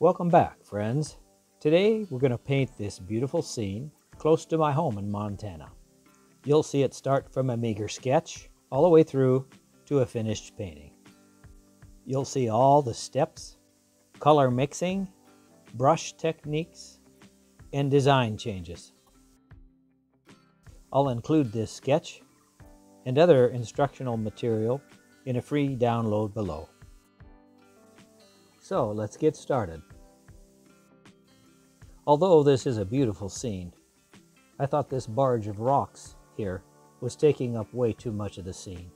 Welcome back, friends. Today we're going to paint this beautiful scene close to my home in Montana. You'll see it start from a meager sketch all the way through to a finished painting. You'll see all the steps, color mixing, brush techniques, and design changes. I'll include this sketch and other instructional material in a free download below. So let's get started. Although this is a beautiful scene, I thought this barge of rocks here was taking up way too much of the scene.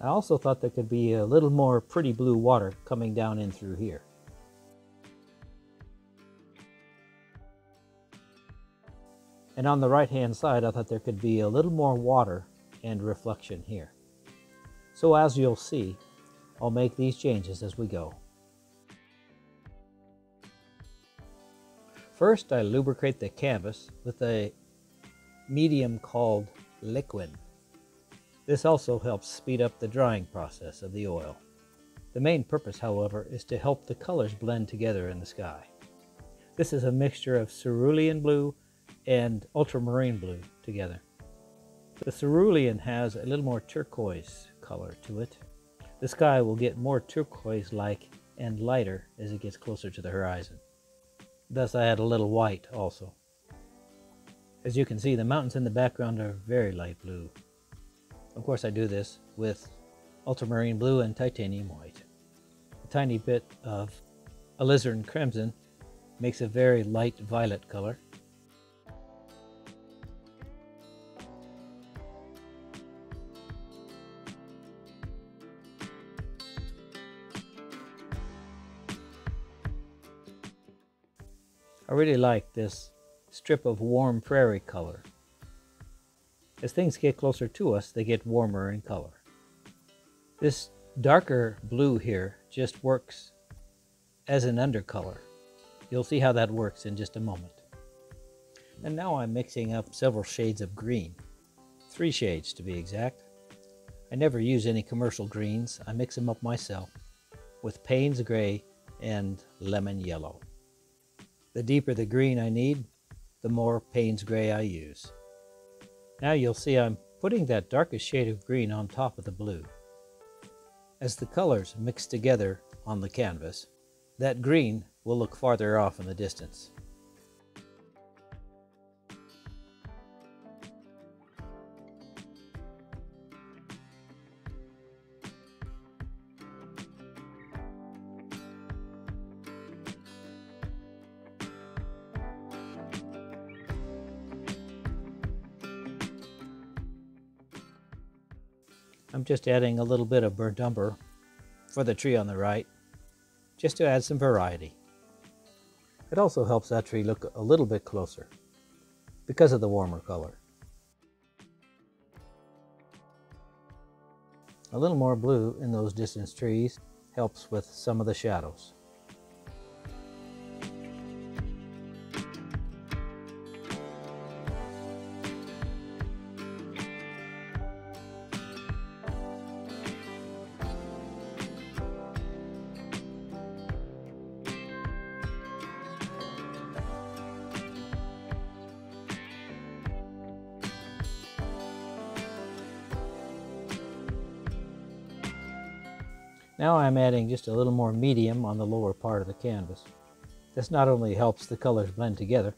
I also thought there could be a little more pretty blue water coming down in through here. And on the right hand side, I thought there could be a little more water and reflection here. So as you'll see, I'll make these changes as we go. First, I lubricate the canvas with a medium called Liquin. This also helps speed up the drying process of the oil. The main purpose, however, is to help the colors blend together in the sky. This is a mixture of cerulean blue and ultramarine blue together. The cerulean has a little more turquoise color to it. The sky will get more turquoise-like and lighter as it gets closer to the horizon. Thus I add a little white also. As you can see, the mountains in the background are very light blue. Of course I do this with ultramarine blue and titanium white. A tiny bit of alizarin crimson makes a very light violet color I really like this strip of warm prairie color. As things get closer to us, they get warmer in color. This darker blue here just works as an undercolor. You'll see how that works in just a moment. And now I'm mixing up several shades of green. Three shades to be exact. I never use any commercial greens. I mix them up myself with Payne's Gray and Lemon Yellow. The deeper the green I need, the more Payne's Gray I use. Now you'll see I'm putting that darkest shade of green on top of the blue. As the colors mix together on the canvas, that green will look farther off in the distance. I'm just adding a little bit of burnt umber for the tree on the right, just to add some variety. It also helps that tree look a little bit closer because of the warmer color. A little more blue in those distance trees helps with some of the shadows. Now I'm adding just a little more medium on the lower part of the canvas. This not only helps the colors blend together,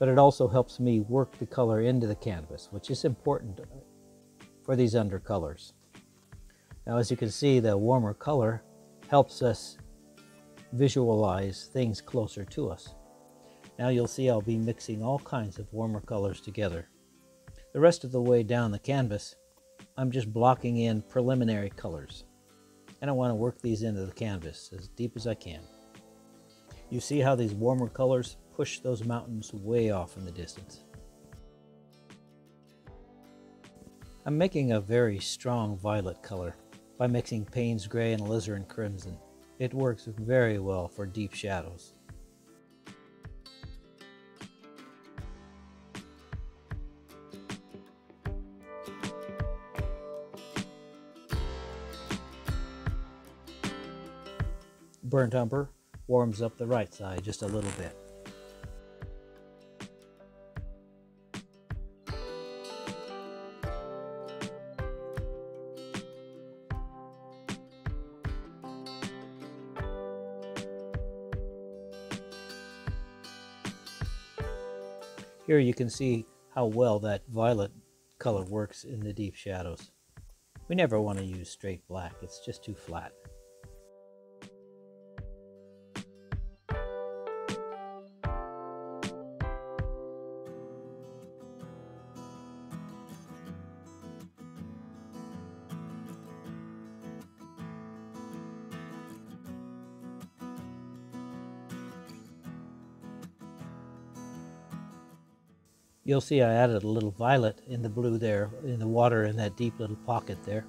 but it also helps me work the color into the canvas, which is important for these undercolors. Now as you can see, the warmer color helps us visualize things closer to us. Now you'll see I'll be mixing all kinds of warmer colors together. The rest of the way down the canvas, I'm just blocking in preliminary colors and I want to work these into the canvas as deep as I can. You see how these warmer colors push those mountains way off in the distance. I'm making a very strong violet color by mixing Payne's Gray and Alizarin Crimson. It works very well for deep shadows. Burnt umber warms up the right side just a little bit. Here you can see how well that violet color works in the deep shadows. We never want to use straight black, it's just too flat. You'll see I added a little violet in the blue there, in the water in that deep little pocket there.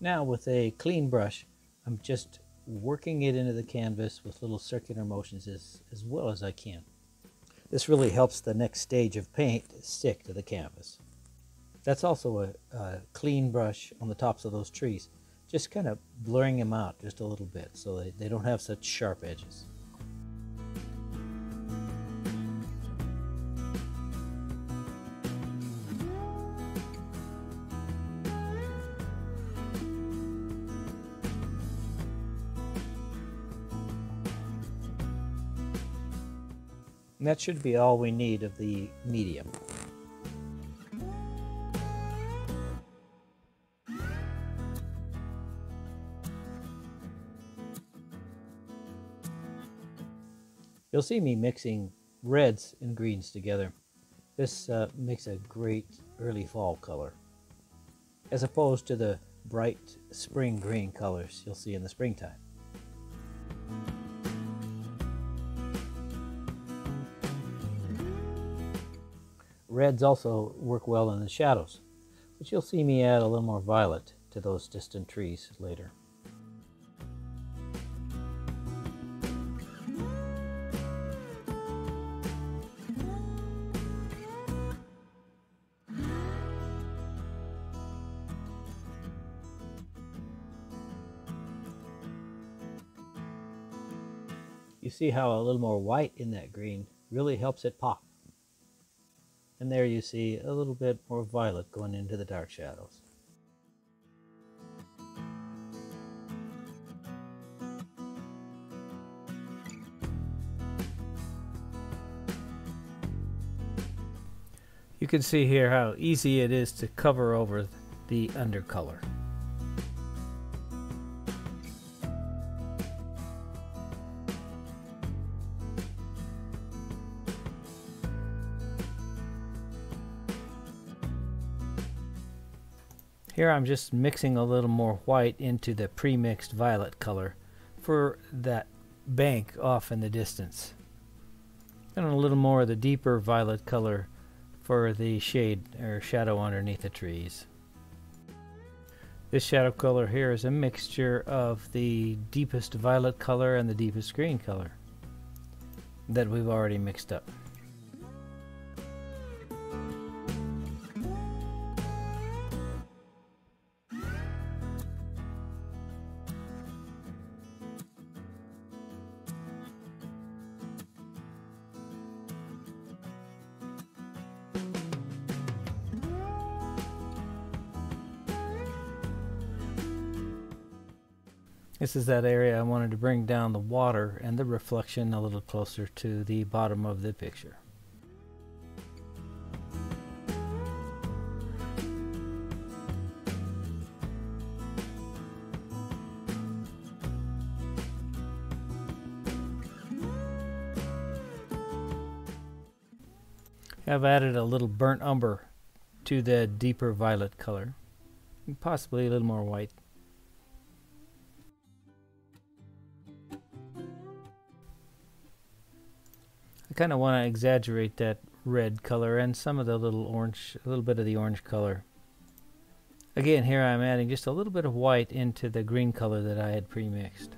Now with a clean brush, I'm just working it into the canvas with little circular motions as, as well as I can. This really helps the next stage of paint stick to the canvas. That's also a, a, clean brush on the tops of those trees. Just kind of blurring them out just a little bit so they, they don't have such sharp edges. And that should be all we need of the medium. You'll see me mixing reds and greens together. This uh, makes a great early fall color, as opposed to the bright spring green colors you'll see in the springtime. Reds also work well in the shadows, but you'll see me add a little more violet to those distant trees later. See how a little more white in that green really helps it pop. And there you see a little bit more violet going into the dark shadows. You can see here how easy it is to cover over the undercolor. Here I'm just mixing a little more white into the pre-mixed violet color for that bank off in the distance. And a little more of the deeper violet color for the shade or shadow underneath the trees. This shadow color here is a mixture of the deepest violet color and the deepest green color that we've already mixed up. This is that area I wanted to bring down the water and the reflection a little closer to the bottom of the picture. I've added a little burnt umber to the deeper violet color, possibly a little more white. Kind of want to exaggerate that red color and some of the little orange, a little bit of the orange color. Again, here I'm adding just a little bit of white into the green color that I had pre-mixed.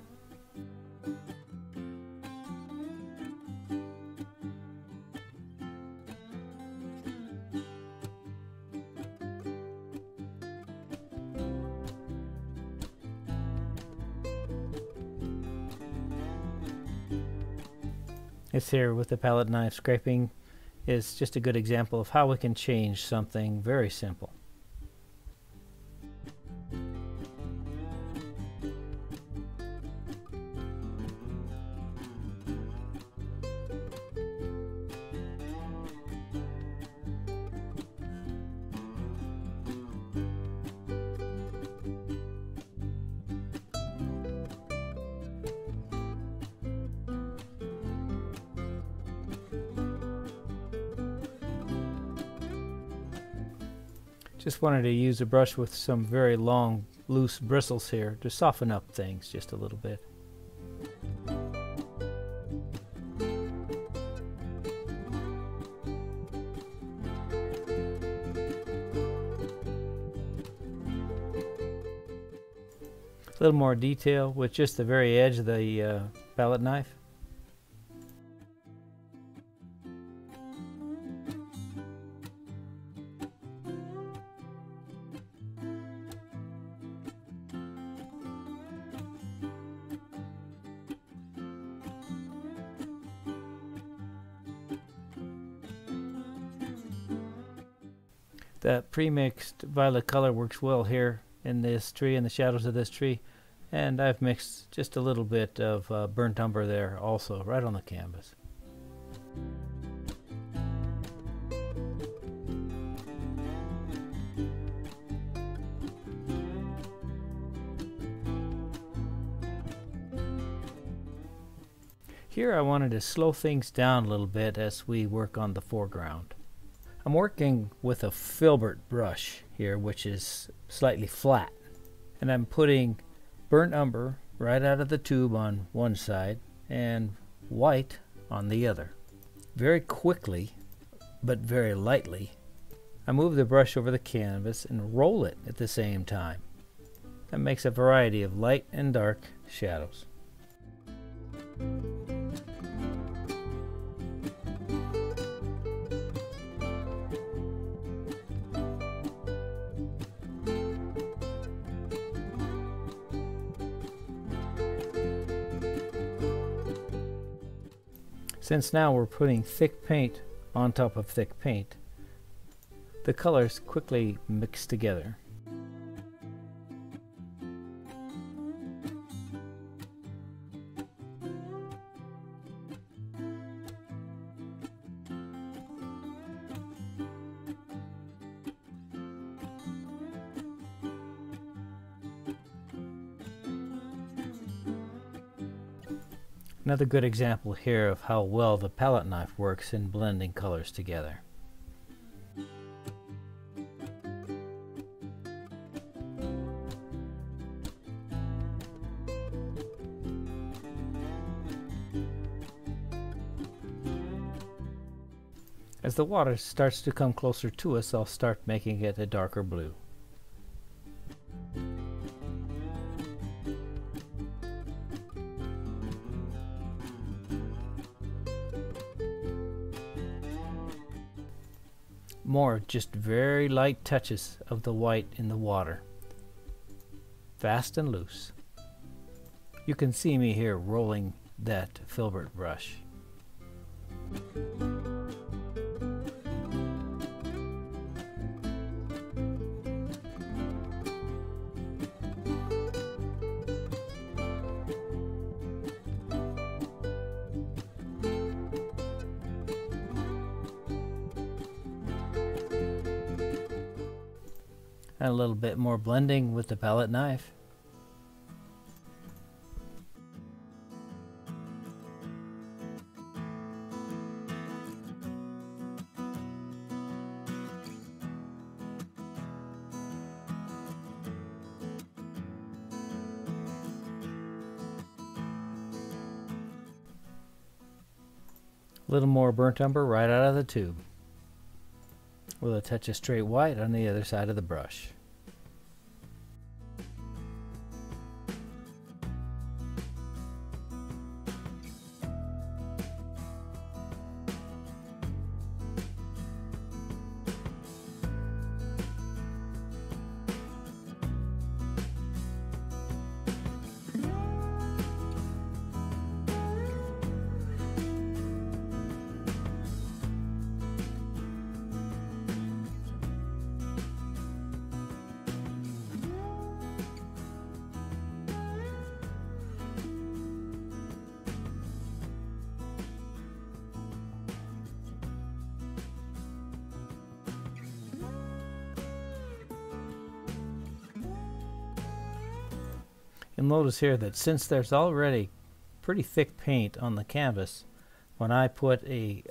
Here with the palette knife scraping is just a good example of how we can change something very simple. Just wanted to use a brush with some very long loose bristles here to soften up things just a little bit. A little more detail with just the very edge of the uh, palette knife. Pre-mixed violet color works well here in this tree, in the shadows of this tree. And I've mixed just a little bit of uh, burnt umber there also, right on the canvas. Here I wanted to slow things down a little bit as we work on the foreground. I'm working with a filbert brush here, which is slightly flat. And I'm putting burnt umber right out of the tube on one side and white on the other. Very quickly, but very lightly, I move the brush over the canvas and roll it at the same time. That makes a variety of light and dark shadows. Since now we're putting thick paint on top of thick paint, the colors quickly mix together. Another good example here of how well the palette knife works in blending colors together. As the water starts to come closer to us, I'll start making it a darker blue. More just very light touches of the white in the water. Fast and loose. You can see me here rolling that filbert brush. And a little bit more blending with the palette knife. A little more burnt umber right out of the tube with a touch of straight white on the other side of the brush. Notice here that since there's already pretty thick paint on the canvas, when I put a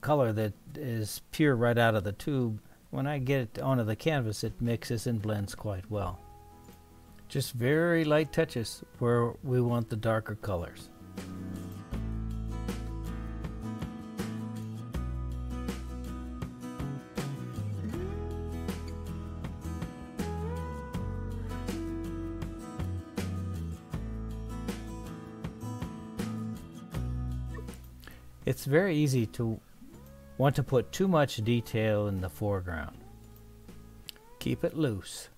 color that is pure right out of the tube, when I get it onto the canvas it mixes and blends quite well. Just very light touches where we want the darker colors. It's very easy to want to put too much detail in the foreground. Keep it loose.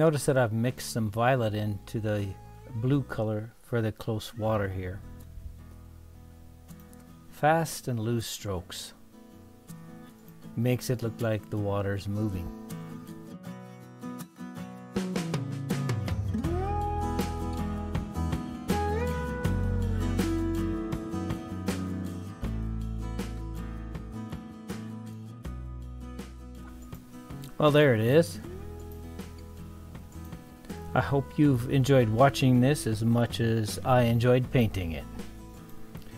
Notice that I've mixed some violet into the blue color for the close water here. Fast and loose strokes makes it look like the water's moving. Well, there it is. I hope you've enjoyed watching this as much as I enjoyed painting it.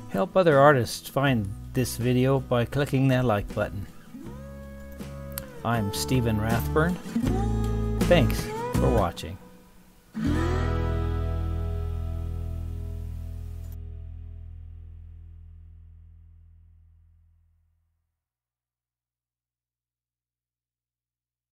Help other artists find this video by clicking that like button. I'm Stephen Rathburn. Thanks for watching.